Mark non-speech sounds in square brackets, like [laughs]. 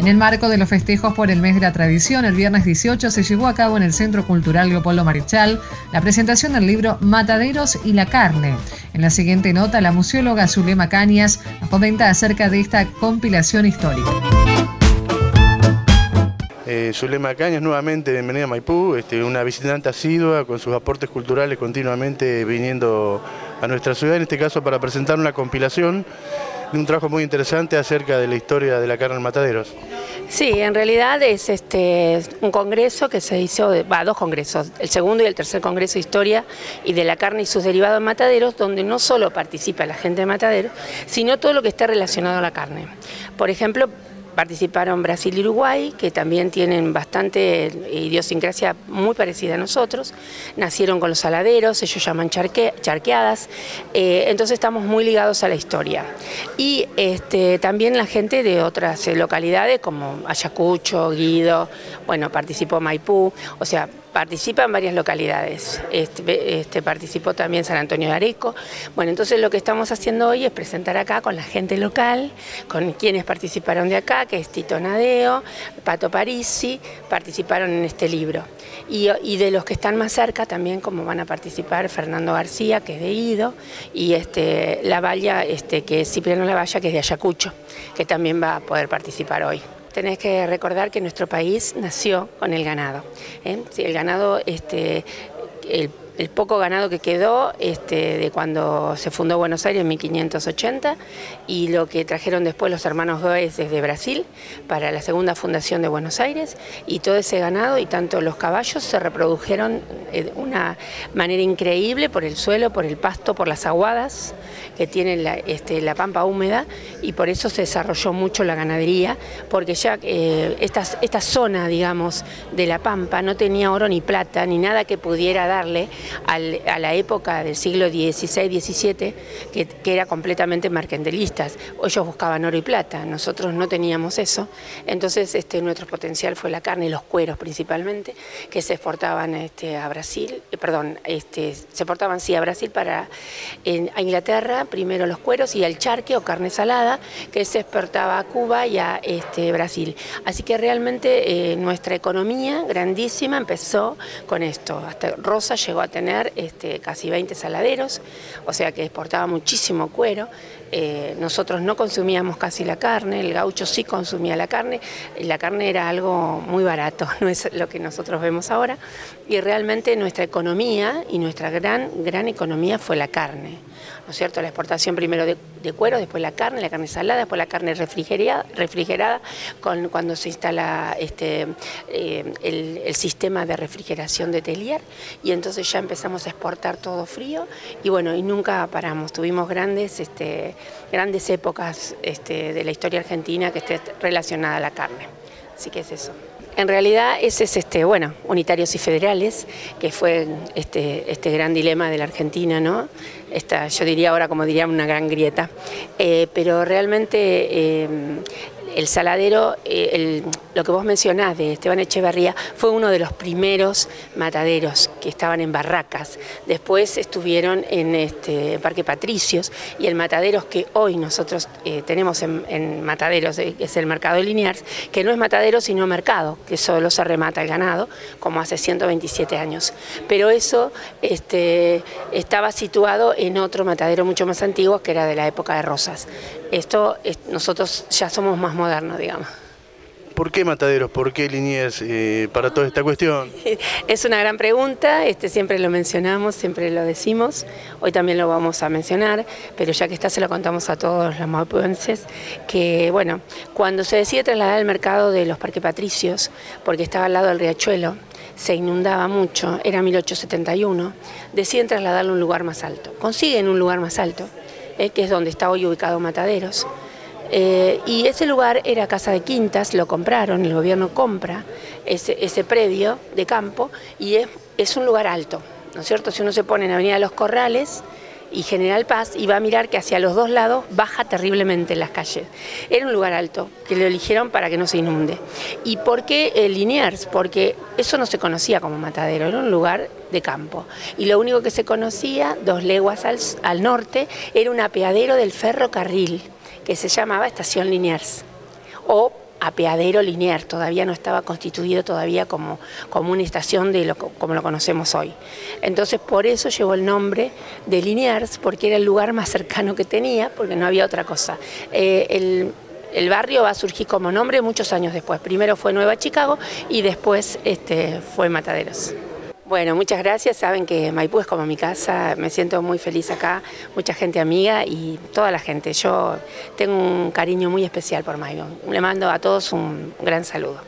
En el marco de los festejos por el mes de la tradición, el viernes 18 se llevó a cabo en el Centro Cultural Leopoldo Marichal la presentación del libro Mataderos y la carne. En la siguiente nota, la museóloga Zulema Cañas comenta acerca de esta compilación histórica. Eh, Zulema Cañas, nuevamente bienvenida a Maipú, este, una visitante asidua con sus aportes culturales continuamente viniendo a nuestra ciudad, en este caso para presentar una compilación un trabajo muy interesante acerca de la historia de la carne en mataderos. Sí, en realidad es este un congreso que se hizo, va, dos congresos, el segundo y el tercer congreso de historia y de la carne y sus derivados en mataderos, donde no solo participa la gente de mataderos, sino todo lo que está relacionado a la carne. Por ejemplo, participaron Brasil y Uruguay, que también tienen bastante idiosincrasia muy parecida a nosotros. Nacieron con los saladeros, ellos llaman charqueadas, eh, entonces estamos muy ligados a la historia. Y este, también la gente de otras localidades como Ayacucho, Guido, bueno, participó Maipú, o sea, participa en varias localidades. Este, este, participó también San Antonio de Areco. Bueno, entonces lo que estamos haciendo hoy es presentar acá con la gente local, con quienes participaron de acá, que es Tito Nadeo, Pato Parisi, participaron en este libro. Y, de los que están más cerca también, como van a participar Fernando García, que es de Ido, y este, La Valla, este, que es Cipriano La Valla, que es de Ayacucho, que también va a poder participar hoy. Tenés que recordar que nuestro país nació con el ganado. ¿eh? el ganado, este, el el poco ganado que quedó este, de cuando se fundó Buenos Aires en 1580 y lo que trajeron después los hermanos Goes desde Brasil para la segunda fundación de Buenos Aires. Y todo ese ganado y tanto los caballos se reprodujeron de una manera increíble por el suelo, por el pasto, por las aguadas que tiene la, este, pampa húmeda y por eso se desarrolló mucho la ganadería porque ya eh, esta, esta zona digamos de la pampa no tenía oro ni plata ni nada que pudiera darle a la época del siglo XVI, XVII, que, era completamente mercantilistas. Ellos buscaban oro y plata, nosotros no teníamos eso. Entonces este, nuestro potencial fue la carne y los cueros principalmente, que se exportaban este, a Brasil, eh, perdón, este, se exportaban sí a Brasil para a Inglaterra, primero los cueros y al charque o carne salada, que se exportaba a Cuba y a este, Brasil. Así que realmente eh, nuestra economía grandísima empezó con esto. Hasta Rosa llegó a tener tener este, casi 20 saladeros, o sea que exportaba muchísimo cuero. Eh, nosotros no consumíamos casi la carne, el gaucho sí consumía la carne, la carne era algo muy barato, [laughs] no es lo que nosotros vemos ahora, y realmente nuestra economía y nuestra gran, gran economía fue la carne. ¿no es cierto? La exportación primero de, cuero, después la carne, la carne salada, después la carne refrigerada, refrigerada cuando se instala este, eh, el, sistema de refrigeración de Telier y entonces ya empezamos a exportar todo frío y bueno, y nunca paramos, tuvimos grandes, este, grandes épocas este, de la historia argentina que esté relacionada a la carne. Así que es eso. En realidad ese es este, bueno, unitarios y federales, que fue este, este gran dilema de la Argentina, ¿no? Esta, yo diría ahora, como diría, una gran grieta. Eh, pero realmente eh, el saladero, eh, lo que vos mencionás de Esteban Echeverría, fue uno de los primeros mataderos que estaban en barracas. Después estuvieron en este Parque Patricios y el mataderos que hoy nosotros eh, tenemos en, mataderos, eh, es el mercado de Liniers, que no es matadero sino mercado, que solo se remata el ganado, como hace 127 años. Pero eso este, estaba situado en otro matadero mucho más antiguo, que era de la época de Rosas. Esto nosotros ya somos más modernos, digamos. ¿Por qué Mataderos? ¿Por qué Liniers eh, para toda esta cuestión? [laughs] Es una gran pregunta, este, siempre lo mencionamos, siempre lo decimos, hoy también lo vamos a mencionar, pero ya que está se lo contamos a todos los mapuenses, que bueno, cuando se decide trasladar el mercado de los Parques Patricios, porque estaba al lado del riachuelo, se inundaba mucho, era 1871, deciden trasladarlo a un lugar más alto. Consiguen un lugar más alto, eh, que es donde está hoy ubicado Mataderos. Eh, y ese lugar era Casa de Quintas, lo compraron, el gobierno compra ese, predio de campo y es, un lugar alto, ¿no es cierto? Si uno se pone en Avenida Los Corrales, y General Paz y va a mirar que hacia los dos lados baja terriblemente las calles. Era un lugar alto, que lo eligieron para que no se inunde. ¿Y por qué el Liniers? Porque eso no se conocía como matadero, era un lugar de campo. Y lo único que se conocía, dos leguas al norte, era un apeadero del ferrocarril, que se llamaba Estación Liniers. O apeadero lineal, todavía no estaba constituido todavía como, como una estación de lo, como lo conocemos hoy. Entonces por eso llevó el nombre de Liniers, porque era el lugar más cercano que tenía, porque no había otra cosa. Eh, el, el barrio va a surgir como nombre muchos años después. Primero fue Nueva Chicago y después este, fue Mataderos. Bueno, muchas gracias. Saben que Maipú es como mi casa. Me siento muy feliz acá. Mucha gente amiga y toda la gente. Yo tengo un cariño muy especial por Maipú. Le mando a todos un gran saludo.